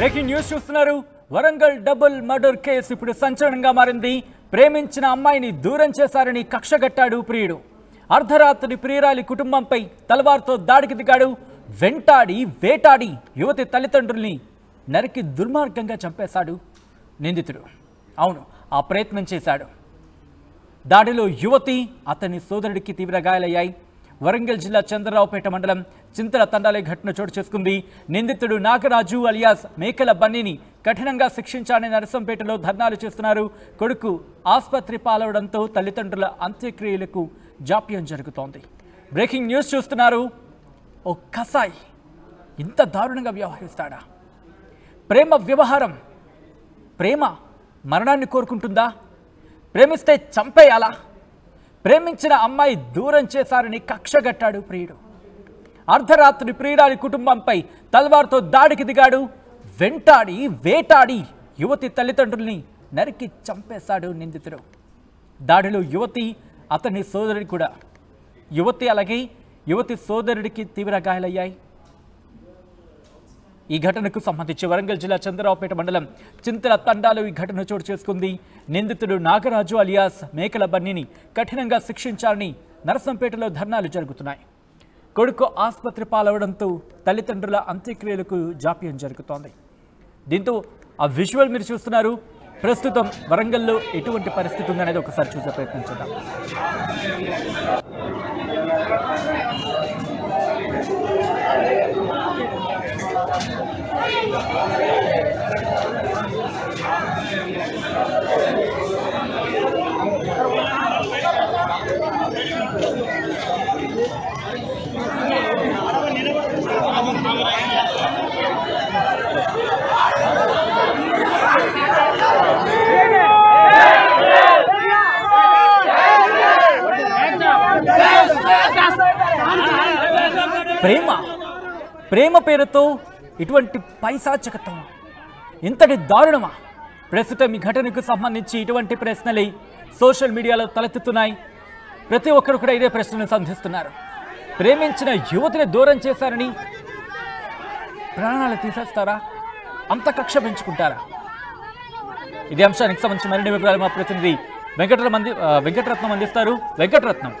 Breaking news చూస్తున్నారు. Warangal double murder case ఇప్పుడు సంచలనంగా మారింది. ప్రేమించిన అమ్మాయిని దూరం చేశారని కక్షగట్టాడు ప్రియుడు. అర్ధరాత్రి ప్రియురాలి కుటుంబంపై తలవార్తో దాడికి దిగాడు. వెంటాడి వేటాడి యువతి తల్లిదండ్రుల్ని నరికి దుర్మార్గంగా చంపేశాడు నిందితుడు. అవును ఆ ప్రయత్నం చేశాడు. దాడిలో యువతి అతని సోదరుడికి తీవ్ర గాయాలయ్యాయి. వరంగల్ జిల్లా చంద్రరావుపేట మండలం చింతల తండాలే ఘటన చోటు చేసుకుంది. నిందితుడు నాగరాజు అలియాస్ మేకల బన్నీని కఠినంగా శిక్షించాలని నరసంపేటలో ధర్నాలు చేస్తున్నారు. కొడుకు ఆసుపత్రి పాలవడంతో తల్లిదండ్రుల అంత్యక్రియలకు జాప్యం జరుగుతోంది. బ్రేకింగ్ న్యూస్ చూస్తున్నారు. ఓ కసాయి! ఇంత దారుణంగా వ్యవహరిస్తాడా? ప్రేమ వ్యవహారం ప్రేమ మరణాన్ని కోరుకుంటుందా? ప్రేమిస్తే చంపేయాలా? ప్రేమించిన అమ్మాయి దూరం చేశారని కక్షగట్టాడు ప్రియుడు. అర్ధరాత్రి ప్రియురాలి కుటుంబంపై తల్వార్తో దాడికి దిగాడు. వెంటాడి వేటాడి యువతి తల్లిదండ్రుల్ని నరికి చంపేశాడు నిందితుడు. దాడిలో యువతి అతని సోదరుడి కూడా. యువతి అలాగే యువతి సోదరుడికి తీవ్ర గాయాలయ్యాయి. ఈ ఘటనకు సంబంధించి వరంగల్ జిల్లా చంద్రరావుపేట మండలం చింతల తండాలో ఈ ఘటన చోటు చేసుకుంది. నిందితుడు నాగరాజు అలియాస్ మేకల బన్నీని కఠినంగా శిక్షించాలని నరసంపేటలో ధర్నాలు జరుగుతున్నాయి. కొడుకు ఆసుపత్రి పాలవడంతో తల్లిదండ్రుల అంత్యక్రియలకు జాప్యం జరుగుతోంది. దీంతో ఆ విజువల్ మీరు చూస్తున్నారు. ప్రస్తుతం వరంగల్లో ఎటువంటి పరిస్థితి ఉందనేది ఒకసారి చూసే ప్రయత్నం చేద్దాం. ప్రేమ. ప్రేమ పేరుతో ఇటువంటి పైశాచకత్వమా ఇంతటి దారుణమా? ప్రస్తుతం ఈ ఘటనకు సంబంధించి ఇటువంటి ప్రశ్నలే సోషల్ మీడియాలో తలెత్తుతున్నాయి. ప్రతి ఒక్కరు కూడా ఇదే ప్రశ్నను సంధిస్తున్నారు. ప్రేమించిన యువతిని దూరం చేశారని ప్రాణాలు తీసేస్తారా? అంత కక్ష పెంచుకుంటారా? ఇదే అంశానికి సంబంధించి మరిన్ని వివరాలు మా ప్రతినిధి వెంకటరమంది వెంకటరత్నం అందిస్తారు. వెంకటరత్నం.